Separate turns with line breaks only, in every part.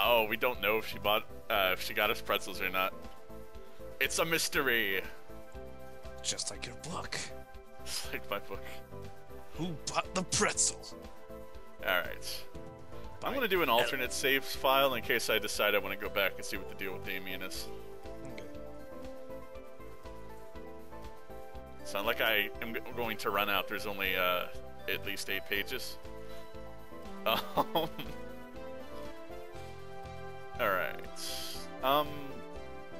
Oh, we don't know if she bought, uh, if she got us pretzels or not. It's a mystery.
Just like your book.
It's like my book.
Who bought the pretzel?
Alright. I'm gonna do an alternate saves file in case I decide I want to go back and see what the deal with Damien is.
Okay.
It's like I am going to run out. There's only uh, at least eight pages. Um. All right. Um.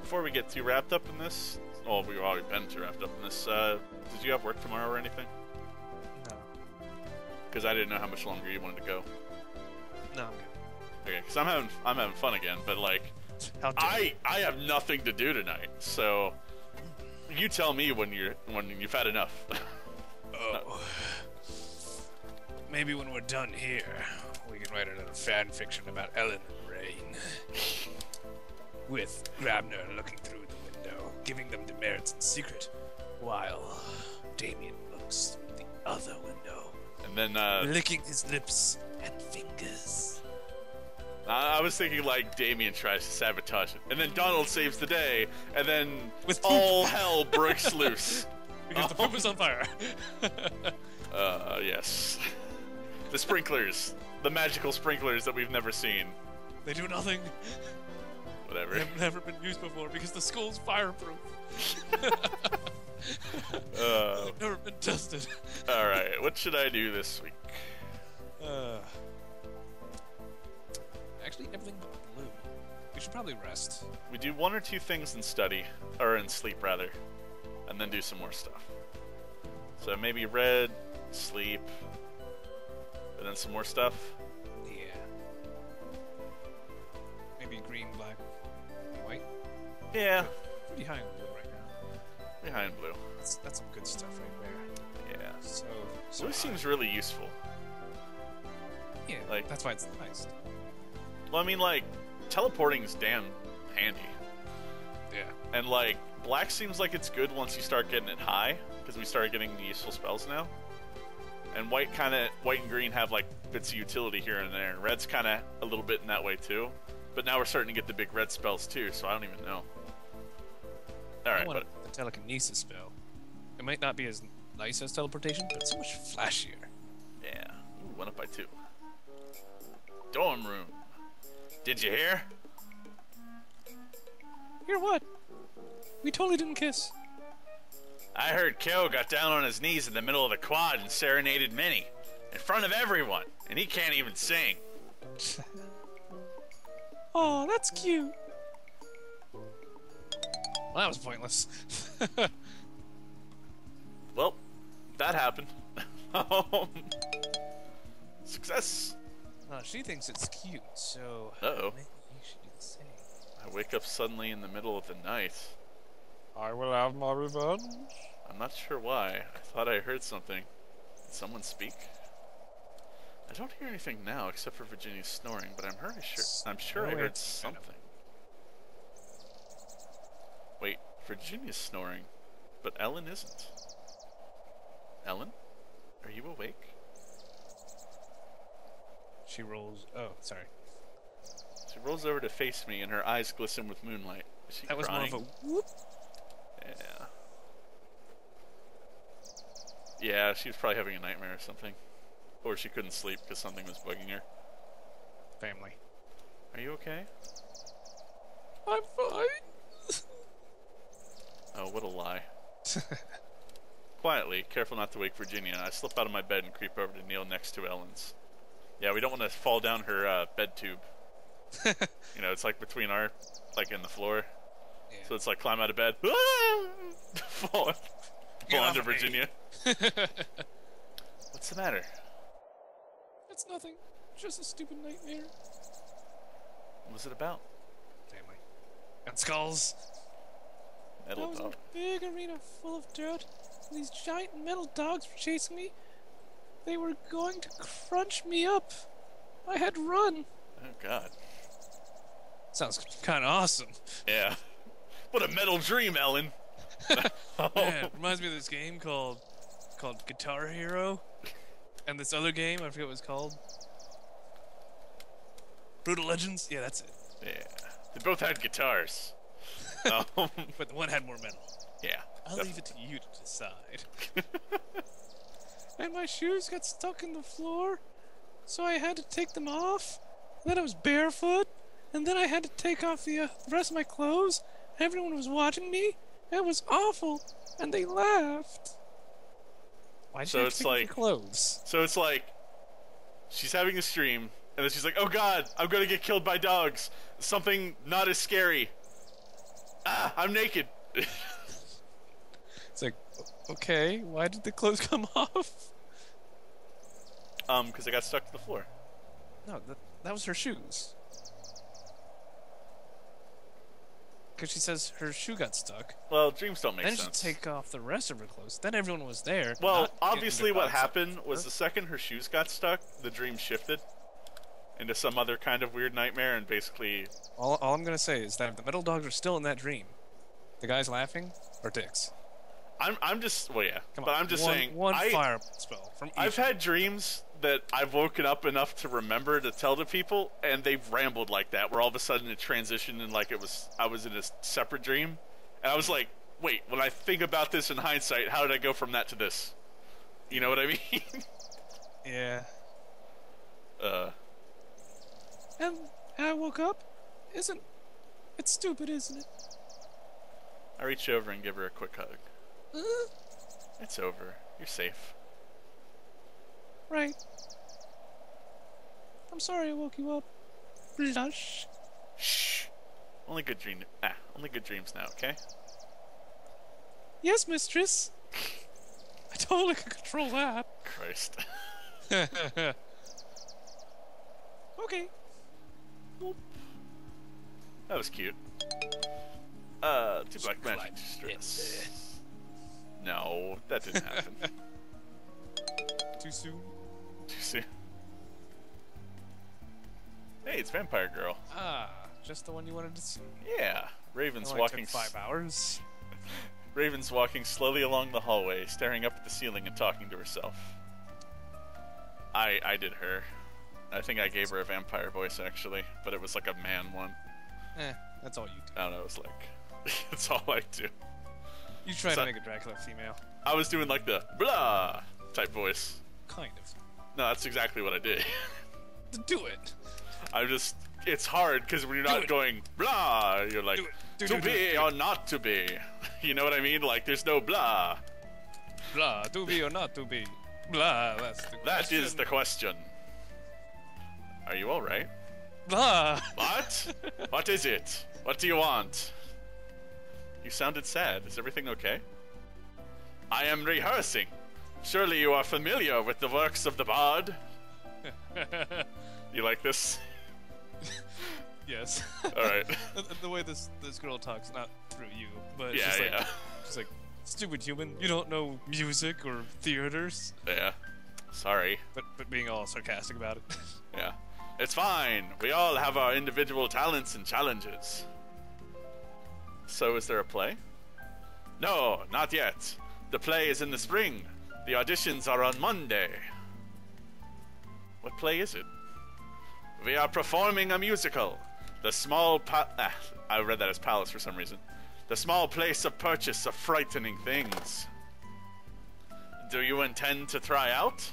Before we get too wrapped up in this, well, we've already been too wrapped up in this. Uh, did you have work tomorrow or anything?
No.
Because I didn't know how much longer you wanted to go.
No, I'm good.
Okay, because I'm having I'm having fun again, but like I I have nothing to do tonight, so you tell me when you're when you've had enough.
Oh. Maybe when we're done here, we can write a little fan fiction about Ellen Rain. With Grabner looking through the window, giving them demerits in secret, while Damien looks through the other window,
and then uh,
licking his lips and fingers.
I, I was thinking like Damien tries to sabotage it, and then Donald saves the day, and then
With
all hell breaks loose.
Because the poop is on fire.
Uh, yes, the sprinklers, the magical sprinklers that we've never seen.
They do nothing.
Whatever.
They've never been used before because the school's fireproof.
Uh,
They've never been tested.
all right, what should I do this week?
Uh, actually, everything but blue. We should probably rest.
We do one or two things in study, or in sleep rather, and then do some more stuff. So maybe red, sleep, and then some more stuff.
Yeah, Pretty high on blue right now.
behind blue.
That's, that's some good stuff right there.
Yeah,
So, so
blue
high.
seems really useful.
yeah.
like-
that's why it's nice.
Well, I mean, like teleporting is damn handy,
Yeah.
and like black seems like it's good once you start getting it high because we started getting the useful spells now. And white kind of white and green have like bits of utility here and there. And red's kind of a little bit in that way too. But now we're starting to get the big red spells too, so I don't even know. All
I want
but
the telekinesis spell. It might not be as nice as teleportation, but it's so much flashier.
yeah, Ooh, went up by two. Dorm room. Did you hear?
Hear what? We totally didn't kiss.
I heard Kyo got down on his knees in the middle of the quad and serenaded Minnie in front of everyone, and he can't even sing.
Oh, that's cute. Well, that was pointless.
Well, that happened. Um, Success.
Uh, she thinks it's cute, so
Uh-oh.
maybe you should do the same.
I wake up suddenly in the middle of the night.
I will have my revenge.
I'm not sure why. I thought I heard something. Did someone speak? I don't hear anything now except for Virginia's snoring, but I'm sure I'm sure I
Oh,
heard
it's kind of-
something. Wait, Virginia's snoring, but Ellen isn't. Ellen? Are you awake?
She rolls. Oh, sorry.
She rolls over to face me and her eyes glisten with moonlight. Is she
That was
crying?
more of a whoop.
Yeah. Yeah, she was probably having a nightmare or something. Or she couldn't sleep because something was bugging her.
Family.
Are you okay?
I'm fine.
Oh, what a lie. Quietly, careful not to wake Virginia, I slip out of my bed and creep over to kneel next to Ellen's. Yeah, we don't want to fall down her uh, bed tube. you know, it's like between our, like in the floor.
Yeah.
So it's like climb out of bed, fall, fall
off
onto
of me.
Virginia. What's the matter?
It's nothing. Just a stupid nightmare.
What was it about?
Family. And skulls.
Metal
I was in
dog.
a big arena full of dirt, and these giant metal dogs were chasing me. They were going to crunch me up. I had to run.
Oh God.
Sounds kind of awesome.
Yeah. What a metal dream, Ellen. Oh.
Man, it reminds me of this game called called Guitar Hero, and this other game I forget what it's called. Brutal Legends? Yeah, that's it.
Yeah. They both had guitars. Um,
But the one had more metal.
yeah.
I'll
def-
leave it to you to decide. and my shoes got stuck in the floor, so I had to take them off. Then I was barefoot, and then I had to take off the, uh, the rest of my clothes. Everyone was watching me. It was awful, and they laughed. Why did
So
you
it's
take off your
like-
clothes?
So it's like she's having a stream, and then she's like, "Oh God, I'm gonna get killed by dogs. Something not as scary. Ah, I'm naked."
It's like, okay, why did the clothes come off?
um, because I got stuck to the floor.
No, that, that was her shoes. Because she says her shoe got stuck.
Well, dreams don't make
then
sense.
she take off the rest of her clothes. Then everyone was there.
well, obviously, what happened was the second her shoes got stuck, the dream shifted into some other kind of weird nightmare, and basically,
All, all I'm gonna say is that if the metal dogs are still in that dream, the guys laughing are dicks.
I'm I'm just well, yeah,
Come
but I'm just
one,
saying,
one
I,
fire spell from.
I've had dreams that I've woken up enough to remember to tell to people, and they've rambled like that, where all of a sudden it transitioned and like it was I was in a separate dream, and I was like, wait, when I think about this in hindsight, how did I go from that to this? You know what I mean?
yeah.
uh,
And I woke up. Isn't it's stupid, isn't it?
I reach over and give her a quick hug.
Uh,
It's over. You're safe.
right. I'm sorry I woke you up. Blush.
Shh. Only good dream. Ah, only good dreams now. Okay.
Yes, mistress. I totally can control that.
Christ.
okay.
That was cute. Uh, two black magic
Climb
distress. No, that didn't happen.
Too soon.
Too soon. Hey, it's Vampire Girl.
Ah, just the one you wanted to see.
Yeah, Raven's walking.
took five hours.
Raven's walking slowly along the hallway, staring up at the ceiling and talking to herself. I I did her. I think I gave her a vampire voice actually, but it was like a man one.
Eh, that's all you do.
I don't know. It was like it's all I do.
You try
So-
to make a Dracula female.
I was doing like the blah type voice.
Kind of.
No, that's exactly what I did.
Do it.
I just it's hard because when you're not
it.
going blah, you're like
Do. Do,
to be
do
or not to be. You know what I mean? Like there's no blah.
Blah, to be or not to be. Blah, that's the
That is
question.
the question. Are you all right?
Blah.
What? what is it? What do you want? You sounded sad. Is everything okay? I am rehearsing. Surely you are familiar with the works of the bard. You like this?
yes.
All right.
the, the way this this girl talks, not through you, but
Yeah,
just like,
yeah.
She's like, stupid human. You don't know music or theaters,
Yeah. Sorry.
but but being all sarcastic about it.
Yeah. It's fine. We all have our individual talents and challenges. So, is there a play? No, not yet. The play is in the spring. The auditions are on Monday. What play is it? We are performing a musical. The small pa- ah, I read that as palace for some reason. The small place of purchase of frightening things. Do you intend to try out?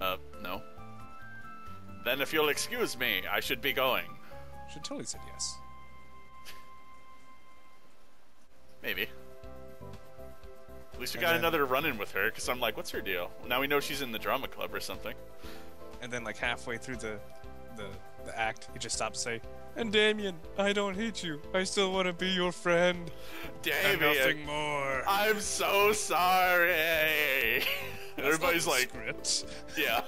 Uh, no. Then, if you'll excuse me, I should be going.
Should totally said yes.
Maybe. At least we
And
got
then-
another run in with her, because I'm like, what's her deal? Now we know she's in the drama club or something.
And then like halfway through the the the act, he just stops to say, "And Damien, I don't hate you. I still want to be your friend." And nothing
Damien,
more.
I'm so sorry. And
That's not
everybody's like,
script.
yeah.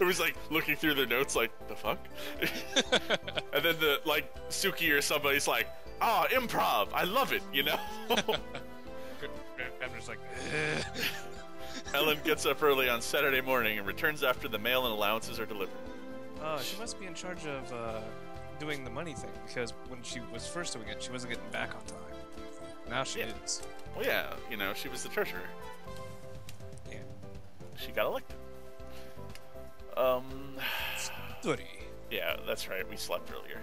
was like looking through their notes, like, the fuck? and then the, like, Suki or somebody's like, ah, improv. I love it, you know?
I'm just like,
Ellen gets up early on Saturday morning and returns after the mail and allowances are delivered.
oh, she must be in charge of uh, doing the money thing because when she was first doing it, she wasn't getting back on time. Now she
Yeah.
is.
Well, yeah, you know, she was the treasurer. She got elected. Um,
Goody.
Yeah, that's right. We slept earlier.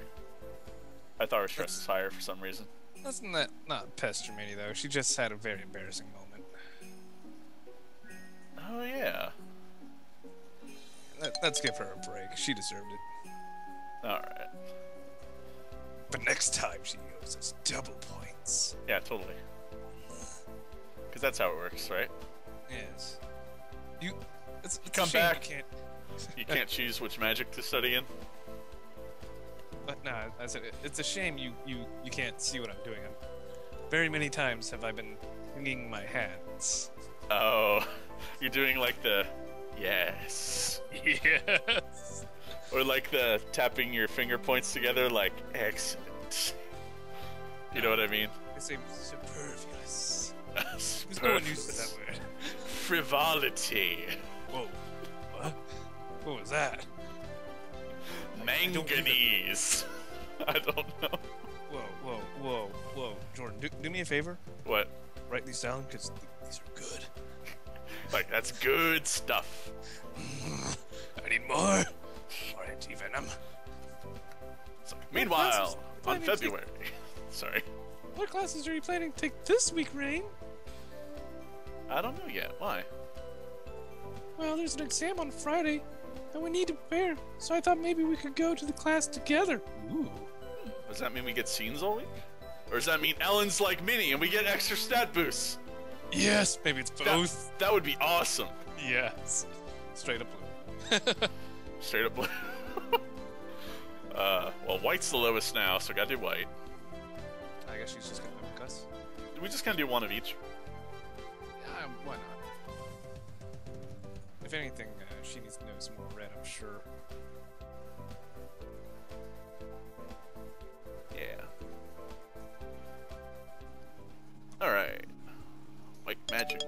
I thought our stress was higher for some reason.
That's not not pester Minnie though. She just had a very embarrassing moment.
Oh yeah.
Let, let's give her a break. She deserved it.
All right.
But next time she owes us double points.
Yeah, totally. Because that's how it works, right?
Yes. You. It's, it's
Come
a shame
back.
You can't.
You can't choose which magic to study in.
But no, I said it, it's a shame you you you can't see what I'm doing. I'm, very many times have I been wringing my hands.
Oh, you're doing like the yes,
Yes.
or like the tapping your finger points together, like excellent. You know what I mean?
I say superfluous. There's no one uses that word.
Frivolity,
Whoa. What? What was that? don't
manganese. I don't know
Whoa, whoa, whoa, whoa. Jordan, do, do me a favor.
what.
Write these down because these are good.
Like that's good stuff. Mm-hmm.
I need more. More anti-venom.
So, meanwhile, on
planning to take-
February. Sorry,
What classes are you planning to take this week, Rain?
I don't know yet. Why?
Well, there's an exam on Friday, and we need to prepare. So I thought maybe we could go to the class together. Ooh.
Does that mean we get scenes all week? Or does that mean Ellen's like Minnie and we get extra stat boosts?
Yes, maybe it's both.
that would be awesome.
Yes. Straight up blue.
Straight up blue. uh, well, white's the lowest now, so gotta do white.
I guess she's just gonna mimic us.
We just gonna do one of each.
If anything, uh, she needs to know some more red, I'm sure.
Yeah. Alright. White magic.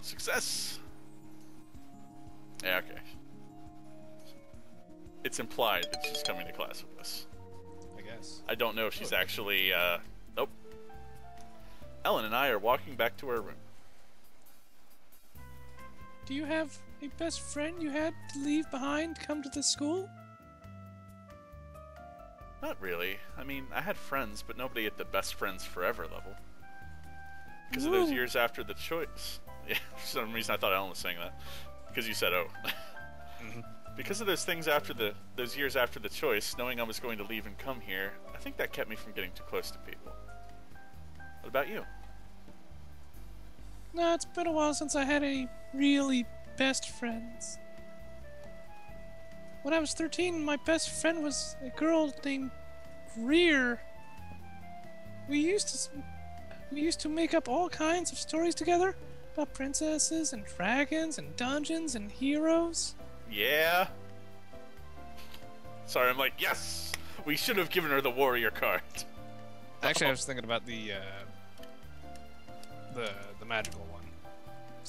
Success! Yeah, okay. It's implied that she's coming to class with us.
I guess.
I don't know if she's actually, uh. Nope. Ellen and I are walking back to our room.
Do you have a best friend you had to leave behind to come to the school?
Not really. I mean, I had friends, but nobody at the best friends forever level. Because of those years after the choice. Yeah, for some reason I thought Ellen was saying that. Because you said oh. Mm-hmm. Because of those things after the those years after the choice, knowing I was going to leave and come here, I think that kept me from getting too close to people. What about you?
No, it's been a while since I had any really best friends. When I was 13, my best friend was a girl named Greer. We used to we used to make up all kinds of stories together about princesses and dragons and dungeons and heroes.
Yeah. Sorry, I'm like, yes! We should have given her the warrior card.
Actually, I was thinking about the uh, the the magical one.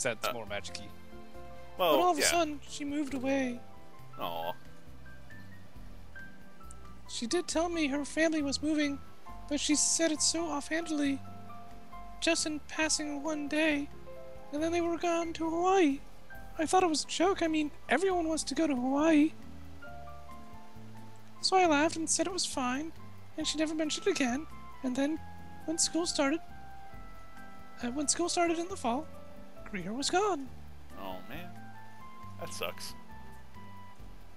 That's
Uh,
more magic-y.
Well,
but all of
yeah.
a sudden, she moved away.
Aw.
She did tell me her family was moving, but she said it so offhandedly. Just in passing one day, and then they were gone to Hawaii. I thought it was a joke. I mean, everyone wants to go to Hawaii. So I laughed and said it was fine, and she never mentioned it again. And then, when school started, uh, when school started in the fall, Greer was gone.
Oh, man. That sucks.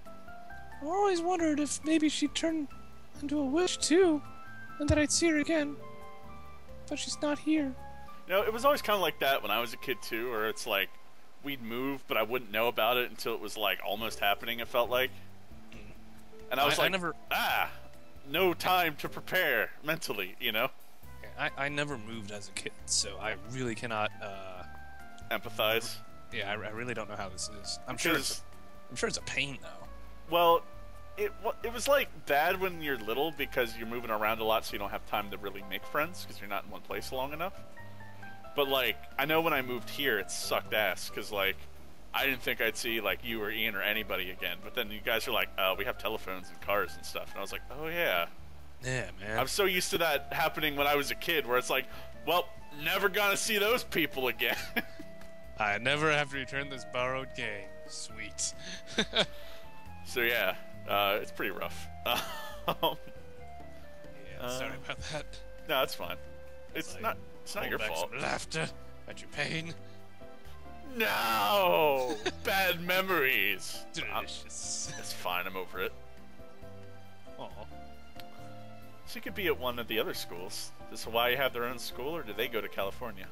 I always wondered if maybe she'd turn into a witch too, and that I'd see her again. But she's not here.
You know, it was always kind of like that when I was a kid too, where it's like we'd move, but I wouldn't know about it until it was like almost happening. It felt like, and I was
I- I
like,
never-
ah, no time to prepare mentally, you know,
I, I never moved as a kid, so I really cannot. Uh,
empathize.
yeah, I, I really don't know how this is. I'm sure. It's, I'm sure it's a pain though.
well, it it was like bad when you're little because you're moving around a lot, so you don't have time to really make friends because you're not in one place long enough. But like, I know when I moved here, it sucked ass because like. I didn't think I'd see like you or Ian or anybody again, but then you guys are like, uh, we have telephones and cars and stuff, and I was like, oh yeah,
Yeah, man.
I'm so used to that happening when I was a kid, where it's like, well, never gonna see those people again.
I never have to return this borrowed game. Sweet.
so yeah, Uh, it's pretty rough. Um,
Yeah, sorry
Uh,
about that.
no, it's fine. It's
like,
not. It's not your
back
fault.
Some laughter at your pain.
No, bad memories. I'm-
Delicious.
It's fine. I'm over it.
Aw.
She could be at one of the other schools. Does Hawaii have their own school, or do they go to California?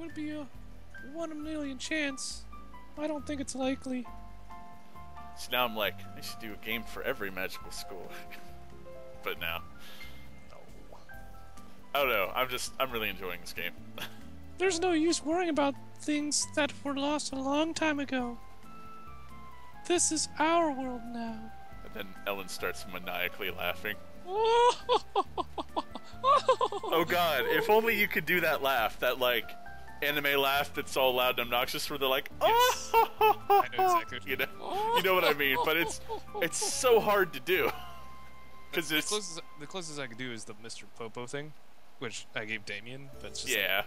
Would be a one in a million chance. I don't think it's likely.
So now I'm like, I should do a game for every magical school. but now, I don't know. I'm just, I'm really enjoying this game.
There's no use worrying about things that were lost a long time ago. This is our world now.
and then Ellen starts maniacally laughing.
Oh
God! If only you could do that laugh, that like anime laugh that's all loud and obnoxious, where they're like, "Oh!"
I know exactly
you know, you know what I mean. But it's it's so hard to do because
The
it's
closest, the closest I could do is the Mr. Popo thing, which I gave Damien. But it's just like,
yeah.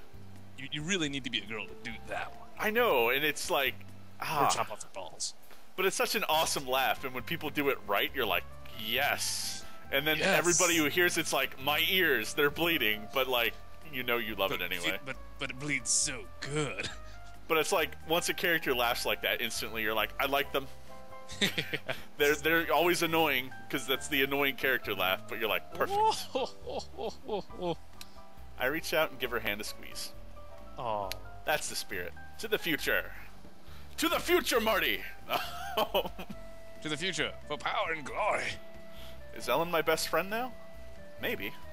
you, you really need to be a girl to do that one.
I know, and it's like,
Or
ah,
chop off the balls.
but it's such an awesome laugh, and when people do it right, you're like, yes. And then
Yes.
everybody who hears it's like, my ears, they're bleeding, but like, you know, you love it
But
anyway.
But but it bleeds so good.
But it's like once a character laughs like that, instantly you're like, I like them. They're they're always annoying because that's the annoying character laugh. But you're like, perfect.
oh,
I reach out and give her hand a squeeze. Oh, That's the spirit. To the future. To the future, Marty.
to the future for power and glory.
Is Ellen my best friend now? Maybe.